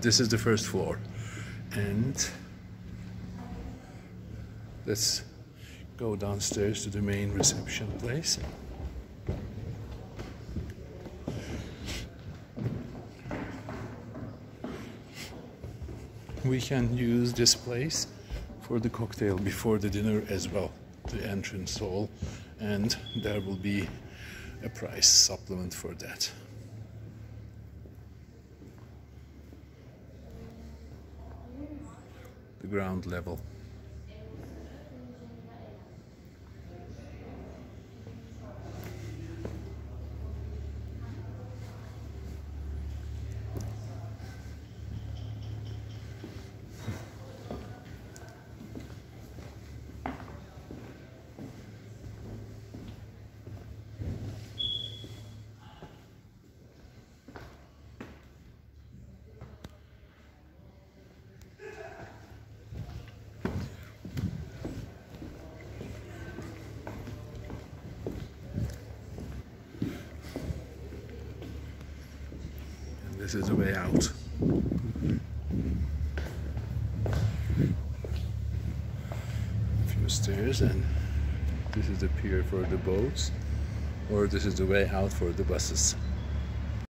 This is the first floor, and let's go downstairs to the main reception place. We can use this place for the cocktail before the dinner as well, the entrance hall, and there will be a price supplement for that. Ground level. This is the way out. A few stairs and this is the pier for the boats or this is the way out for the buses.